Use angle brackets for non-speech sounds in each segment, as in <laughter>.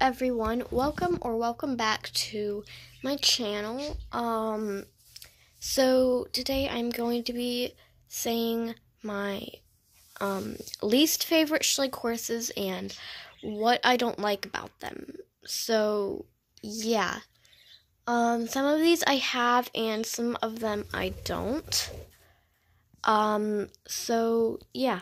everyone, welcome or welcome back to my channel. Um, so today I'm going to be saying my um, least favorite Schleich horses and what I don't like about them. So yeah, um, some of these I have and some of them I don't. Um, so yeah.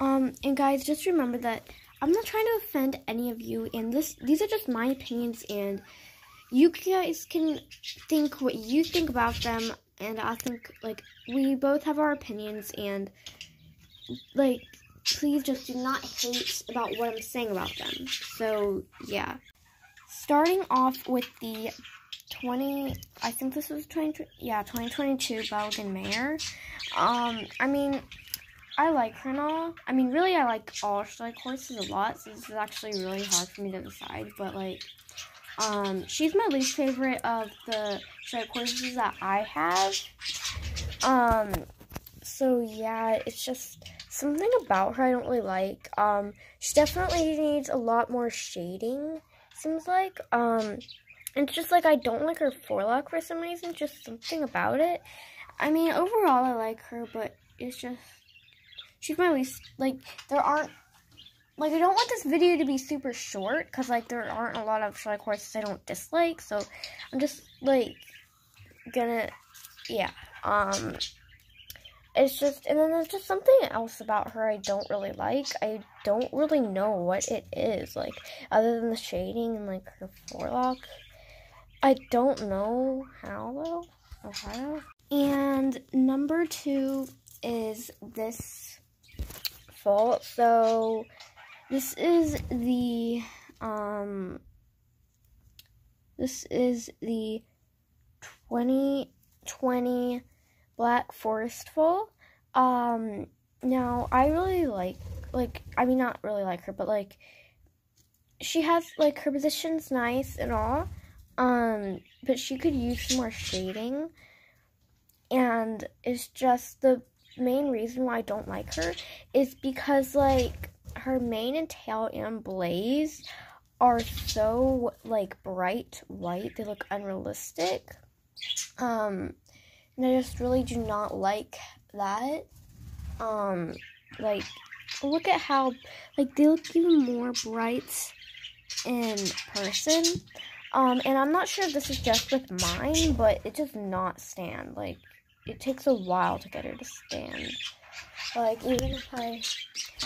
Um, and guys, just remember that I'm not trying to offend any of you, and this these are just my opinions, and you guys can think what you think about them, and I think like we both have our opinions, and like please just do not hate about what I'm saying about them. So yeah, starting off with the 20 I think this was 20 yeah 2022 Belgian mare um I mean I like her all. I mean, really, I like all Schleich horses a lot, so this is actually really hard for me to decide. But, like, um, she's my least favorite of the Schleich horses that I have. Um, so, yeah, it's just something about her I don't really like. Um, she definitely needs a lot more shading, seems like. Um, it's just, like, I don't like her forelock for some reason, just something about it. I mean, overall, I like her, but it's just she's my least, like, there aren't, like, I don't want this video to be super short, because, like, there aren't a lot of Schleich horses I don't dislike, so I'm just, like, gonna, yeah, um, it's just, and then there's just something else about her I don't really like. I don't really know what it is, like, other than the shading and, like, her forelock. I don't know how, though, or how. And number two is this fault. So this is the um this is the 2020 Black Forest foal. Um now I really like like I mean not really like her, but like she has like her position's nice and all. Um but she could use some more shading. And it's just the main reason why I don't like her is because like her mane and tail and blaze are so like bright white. They look unrealistic. Um and I just really do not like that. Um like look at how like they look even more bright in person. Um and I'm not sure if this is just with mine, but it does not stand. Like it takes a while to get her to stand. Like, even if I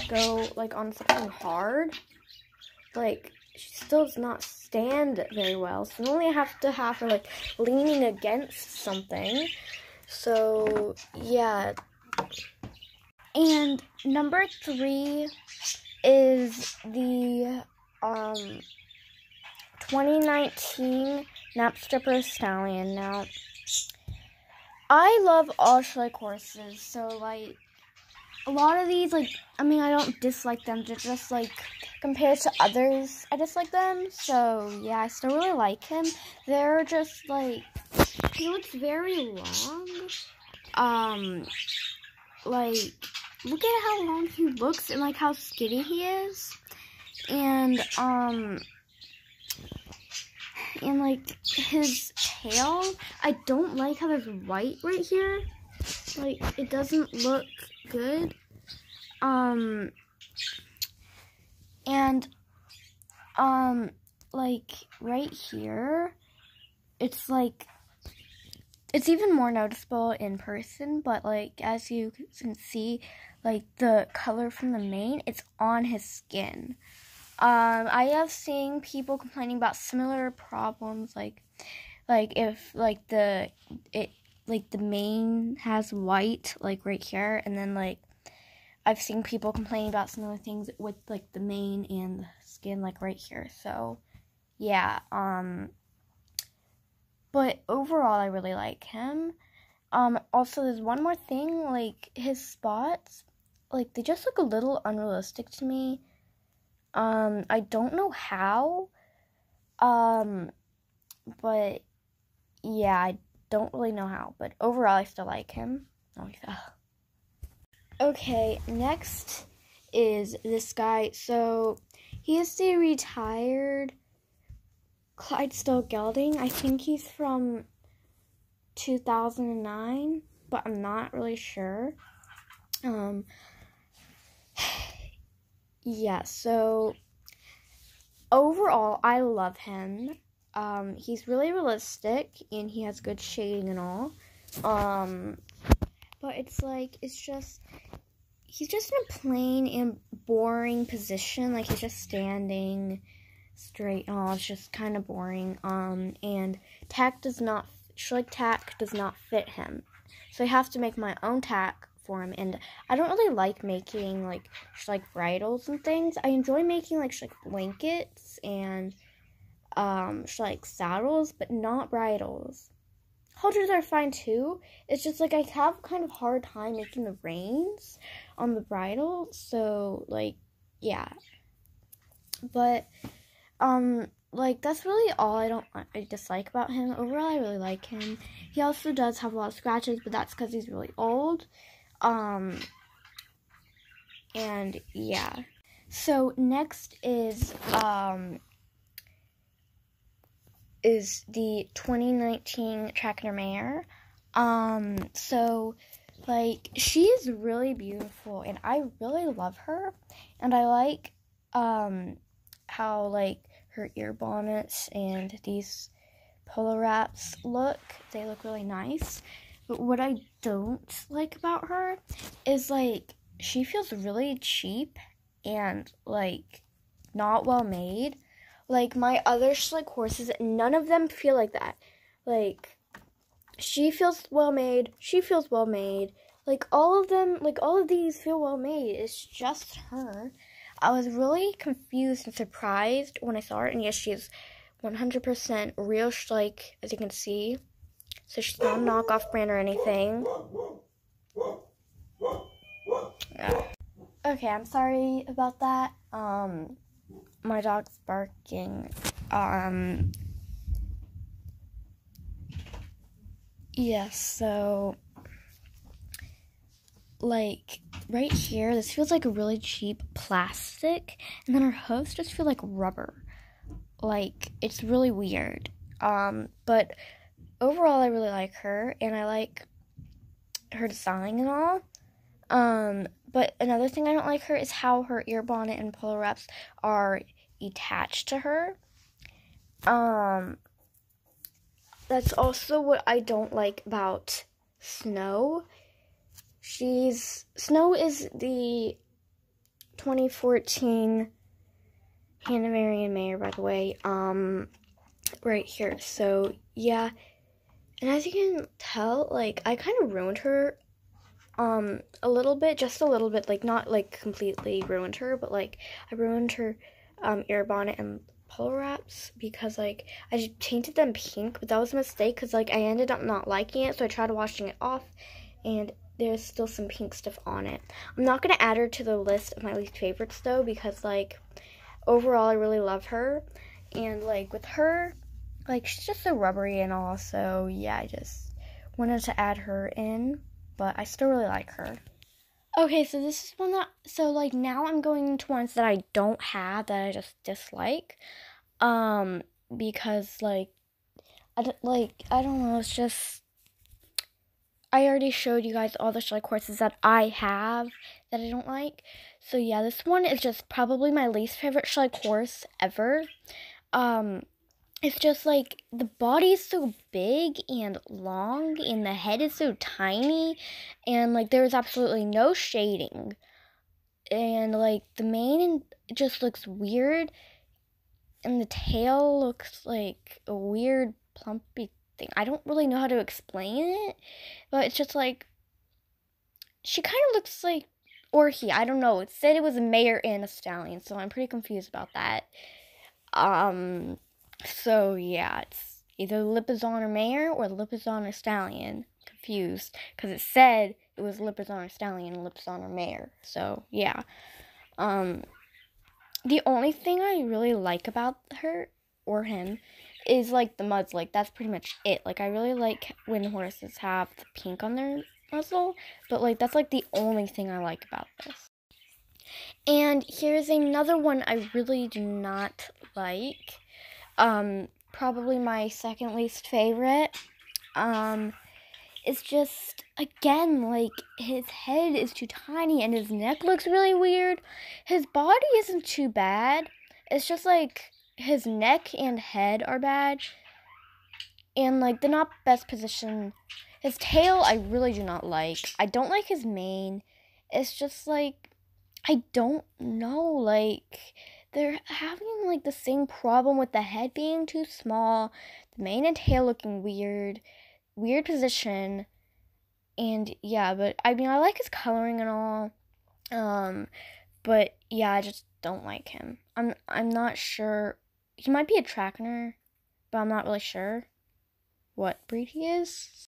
go, like, on something hard, like, she still does not stand very well. So, normally I have to have her, like, leaning against something. So, yeah. And number three is the, um, 2019 Knabstrupper Stallion. Now, I love all Schleich horses, so like a lot of these, like I mean, I don't dislike them, they're just like compared to others, I dislike them. So yeah, I still really like him. They're just like he looks very long. Um, like look at how long he looks and like how skinny he is, and um and like his I don't like how there's white right here. Like it doesn't look good. Um and um like right here it's like it's even more noticeable in person, but like as you can see, like the color from the mane, it's on his skin. Um, I have seen people complaining about similar problems, like, like if like the it like the mane has white like right here, and then like I've seen people complaining about similar things with like the mane and the skin like right here. So yeah, um, but overall I really like him. Um, also there's one more thing, like his spots, like they just look a little unrealistic to me um, I don't know how. Um, but yeah, I don't really know how. But overall, I still like him. Oh. Okay, next is this guy. So he is the retired Clydesdale Gelding. I think he's from 2009, but I'm not really sure. Um, <sighs> yeah, so overall, I love him. Um, he's really realistic and he has good shading and all. Um, but it's like, it's just, he's just in a plain and boring position. Like, he's just standing straight and all. It's just kind of boring. Um, and tack does not, like tack does not fit him. So I have to make my own tack for him. And I don't really like making like like bridles and things. I enjoy making like like blankets and um like saddles, but not bridles. Halters are fine too. It's just like I have kind of hard time making the reins on the bridle. So like yeah. But um like that's really all I don't I dislike about him. Overall, I really like him. He also does have a lot of scratches, but that's because he's really old. Um, and yeah. So next is um is the 2019 Trakehner Mare. Um, so like she is really beautiful and I really love her and I like um how like her ear bonnets and these polo wraps look. They look really nice. But what I don't like about her is like she feels really cheap and like not well made. Like my other like horses, none of them feel like that. Like she feels well made, she feels well made. Like all of them, like all of these feel well made. It's just her. I was really confused and surprised when I saw her. And yes, she's 100% real like as you can see. So she's not a knockoff brand or anything. Yeah. Okay, I'm sorry about that. Um, my dog's barking. Um, yeah, so, like, right here, this feels like a really cheap plastic, and then her hooves just feel like rubber. Like, it's really weird. Um, but overall, I really like her, and I like her design and all. Um, but another thing I don't like her is how her ear bonnet and polo wraps are attached to her. Um, that's also what I don't like about Snow. She's Snow is the 2014 Hanoverian Mare, by the way. Um, right here. So yeah, and as you can tell, like I kind of ruined her um a little bit, just a little bit, like not like completely ruined her, but like I ruined her um ear bonnet and polo wraps because like I painted them pink, but that was a mistake because like I ended up not liking it, so I tried washing it off and there's still some pink stuff on it. I'm not gonna add her to the list of my least favorites though because like overall I really love her and like with her like she's just so rubbery and all. So yeah, I just wanted to add her in, but I still really like her. Okay, so this is one that so like now I'm going into ones that I don't have that I just dislike, um, because like I don't, like I don't know, it's just I already showed you guys all the Schleich horses that I have that I don't like. So yeah, this one is just probably my least favorite Schleich horse ever. Um, it's just like the body is so big and long and the head is so tiny and like there's absolutely no shading. And like the mane just looks weird and the tail looks like a weird plumpy thing. I don't really know how to explain it but it's just like she kind of looks like or he i don't know. It said it was a mare and a stallion so i'm pretty confused about that. Um so yeah, it's either Lipizzaner Mare or Lipizzaner Stallion. Confused because it said it was Lipizzaner Stallion, Lipizzaner Mare. So yeah, um, the only thing I really like about her or him is like the muds. Like that's pretty much it. Like I really like when horses have the pink on their muzzle, but like that's like the only thing I like about this. And here's another one I really do not like. Um, probably my second least favorite. Um, it's just again like his head is too tiny and his neck looks really weird. His body isn't too bad. It's just like his neck and head are bad. And like they're not best position. His tail I really do not like. I don't like his mane. It's just like I don't know like they're having like the same problem with the head being too small, the mane and tail looking weird, weird position. And yeah, but I mean I like his coloring and all. Um but yeah, I just don't like him. I'm I'm not sure. He might be a Trakehner, but I'm not really sure what breed he is.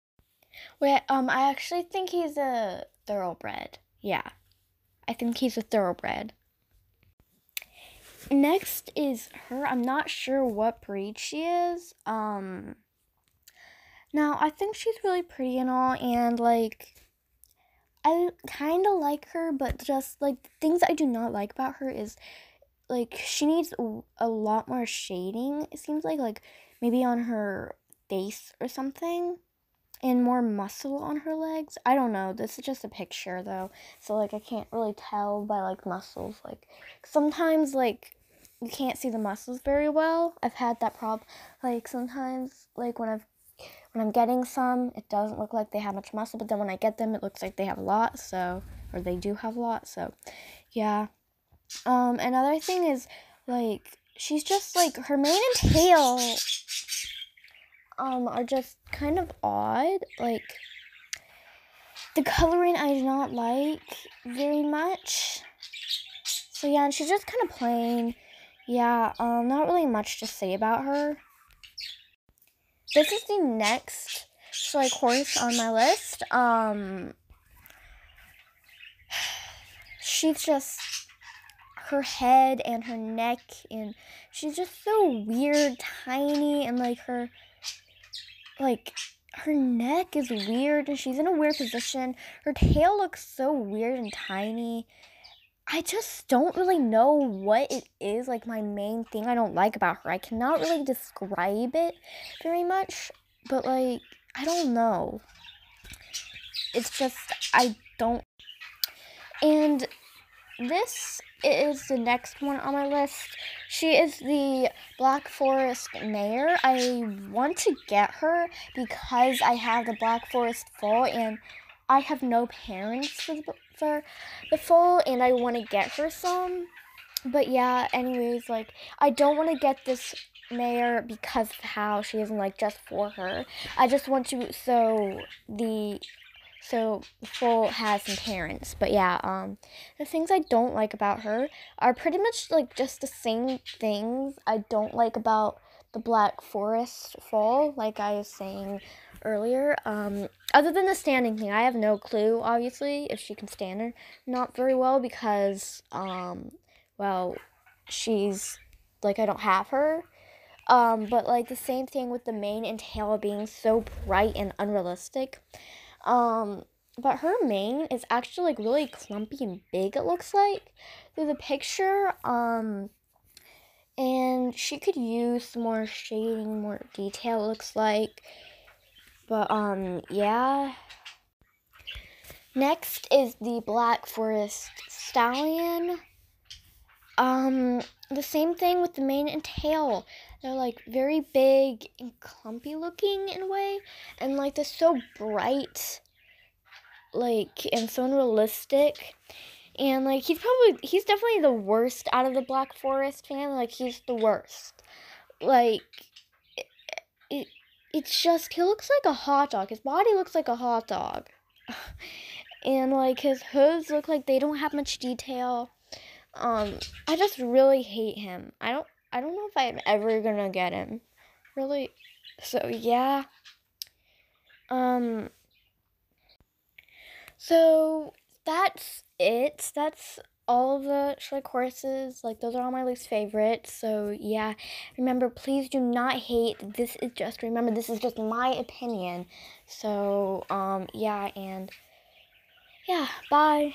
Wait, um I actually think he's a thoroughbred. Yeah. I think he's a thoroughbred. Next is her. I'm not sure what breed she is. Um now I think she's really pretty and all and like I kind of like her, but just like things I do not like about her is like she needs a, a lot more shading. It seems like like maybe on her face or something and more muscle on her legs. I don't know. This is just a picture though. So like I can't really tell by like muscles like sometimes like you can't see the muscles very well. I've had that problem like sometimes like when I've when I'm getting some, it doesn't look like they have much muscle, but then when I get them, it looks like they have a lot, so, or they do have a lot, so, yeah. Um, another thing is, like, she's just, like, her mane and tail, um, are just kind of odd, like, the coloring I do not like very much. So yeah, and she's just kind of plain. Yeah, um, not really much to say about her. This is the next like horse on my list. Um, she's just her head and her neck and she's just so weird, tiny, and like her like her neck is weird and she's in a weird position. Her tail looks so weird and tiny. I just don't really know what it is, like my main thing I don't like about her. I cannot really describe it very much, but like, I don't know. It's just, I don't. And this is the next one on my list. She is the Black Forest mare. I want to get her because I have the Black Forest foal and I have no parents for the, for the foal and I want to get her some. But yeah, anyways, like I don't want to get this mare because of how she isn't like just for her. I just want to so the so foal has some parents. But yeah, um the things I don't like about her are pretty much like just the same things I don't like about the Black Forest foal like I was saying earlier. Um, other than the standing thing, I have no clue, obviously, if she can stand or not very well because, um, well, she's like, I don't have her. Um, but like the same thing with the mane and tail being so bright and unrealistic. Um, but her mane is actually like really clumpy and big, it looks like through the picture. Um, and she could use more shading, more detail, looks like. But, um, yeah. Next is the Black Forest Stallion. Um, the same thing with the mane and tail. They're like very big and clumpy looking in a way, and like they're so bright, like and so unrealistic. And like he's probably he's definitely the worst out of the Black Forest fan. Like he's the worst. Like it's just he looks like a hot dog. His body looks like a hot dog. <laughs> and like his hooves look like they don't have much detail. Um I just really hate him. I don't I don't know if I'm ever to get him. Really so yeah. Um so that's it. That's all of the Schleich horses, like those are all my least favorites. So yeah, remember, please do not hate. This is just remember, this is just my opinion. So um yeah, and yeah, bye.